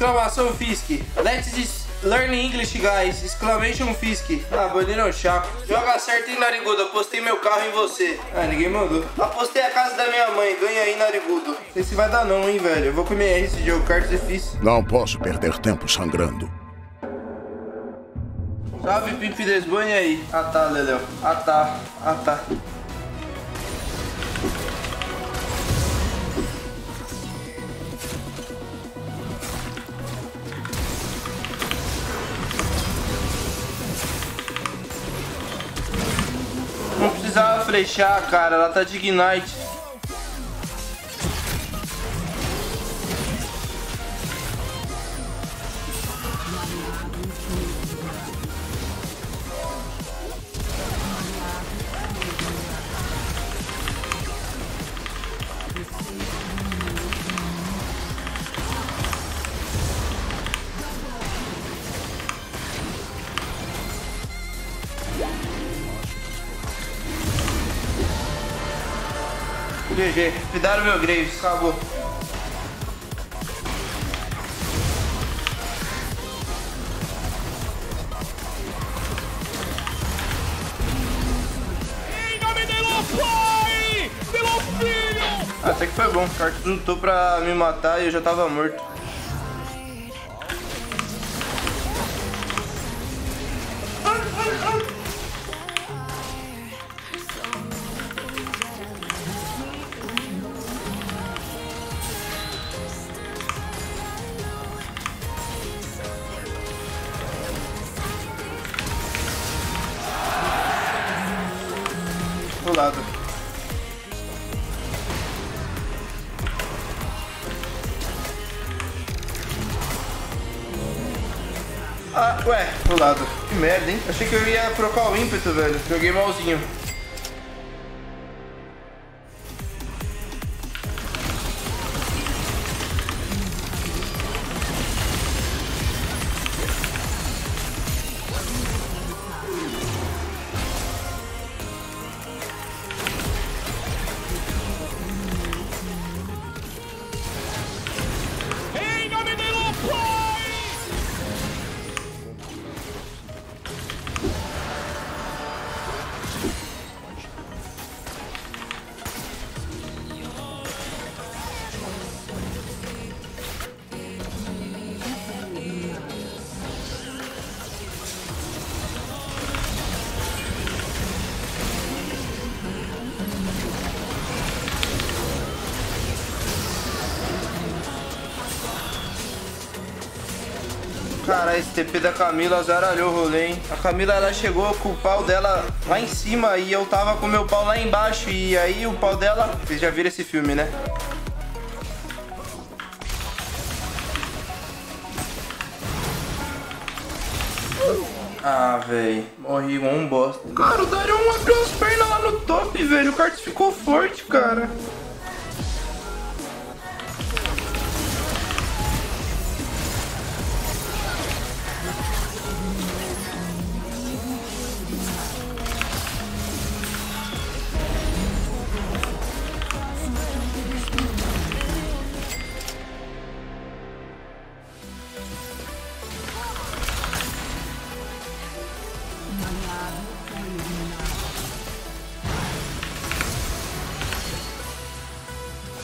exclamação Fisk. Let's learn English, guys. Exclamation Fisk. Ah, bandeira é um chaco. Joga certo, hein, Narigudo? Apostei meu carro em você. Ah, ninguém mandou. Apostei a casa da minha mãe. Ganha aí, Narigudo. Esse vai dar não, hein, velho. Eu vou comer esse jogo, cartas e Fisk. Não posso perder tempo sangrando. Salve, Pipi Desbanha aí. Ah, tá, Leléo. Ah, tá. Ah, tá. Flechar, cara. Ela tá de Ignite. GG. Cuidaram meu Graves. Acabou. Filho. Ah, até que foi bom. O Cartus lutou pra me matar e eu já tava morto. Lado. Ah, ué, do lado. Que merda, hein? Achei que eu ia trocar o ímpeto, velho. Joguei malzinho. Cara, esse TP da Camila zaralhou o rolê, hein? A Camila, ela chegou com o pau dela lá em cima e eu tava com meu pau lá embaixo. E aí o pau dela... Vocês já viram esse filme, né? Ah, velho. Morri um bosta. Cara, o Darion abriu as pernas lá no top, velho. O Cartus ficou forte, cara.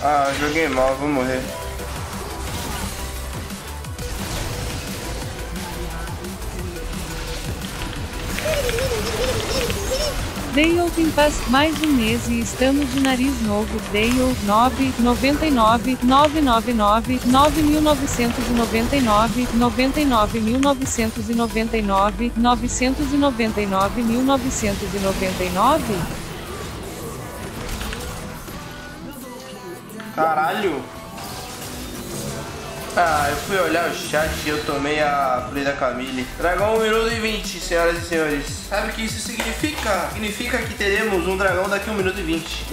Ah, joguei mal, vou morrer. Dale tem paz mais um mês e estamos de nariz novo. Dale 9 99 999 9999 99999 999 1999 Caralho! Ah, eu fui olhar o chat e eu tomei a play da Camille. Dragão 1 minuto e 20, senhoras e senhores. Sabe o que isso significa? Significa que teremos um dragão daqui a 1 minuto e 20.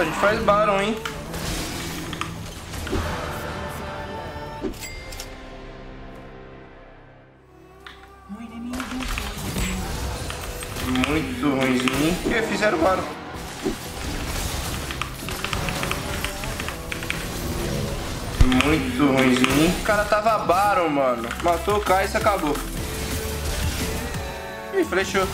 A gente faz Baron, hein? Muito ruimzinho. E fizeram Baron. Muito ruimzinho. O cara tava Baron, mano. Matou o Kai e acabou. Ih, flechou.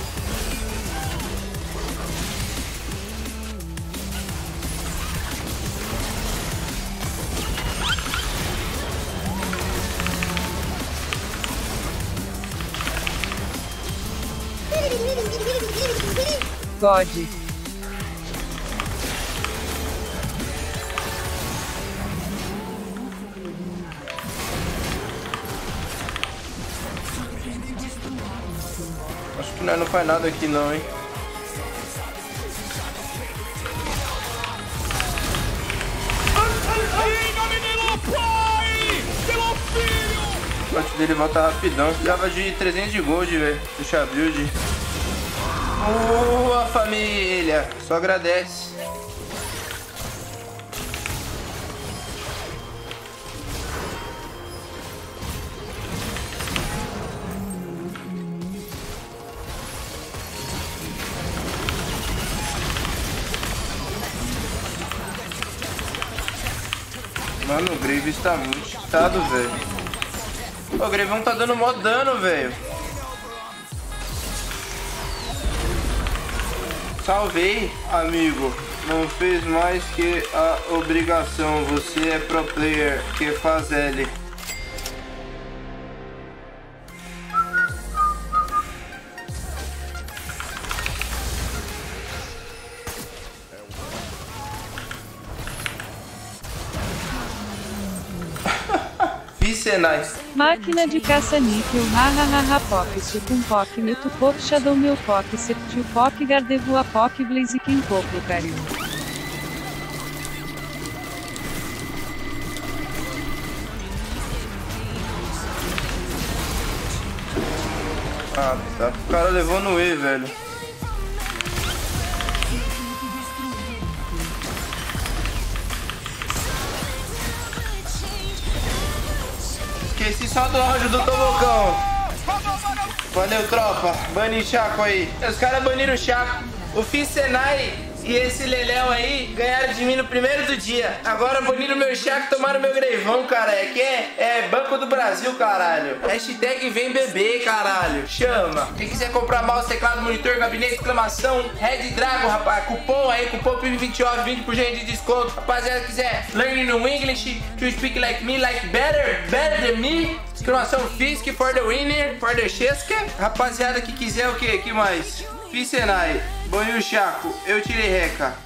God. Acho que nós não faz nada aqui não, hein? O dele volta rapidão. Dava de 300 de gold, velho. Deixa a build. Boa, família. Só agradece. Mano, o Graves tá muito cheatado, velho. O Grevão tá dando mó dano, velho. Salvei, amigo. Não fez mais que a obrigação. Você é pro player que faz L. Vicenais. Máquina de caça-níquel, hahaha pocket com poc mito pop shadow meu poc septil poc gardevu a poc blaziken poco carinho. Ah, tá. O cara levou no E, velho. Esqueci só do áudio do Tobocão. Valeu, tropa. Bane Chaco aí. Os caras baniram o Chaco. O Ficenai e esse Leléu aí ganharam de mim no primeiro do dia. Agora baniram meu Chaco e tomaram meu greivão, cara. É que é, é Banco do Brasil, caralho. Hashtag vem beber, caralho. Chama. Quem quiser comprar mouse, teclado, monitor, gabinete, exclamação, Red Dragon, rapaz. Cupom aí, cupom PIB29, 20% de desconto. Rapaziada, quiser learning no English, to speak like me, like better, better than me. Exclamação Fisk for the winner, for the Chesca. Rapaziada que quiser o que? que mais? Ficenai, banho Chaco, eu tirei reca.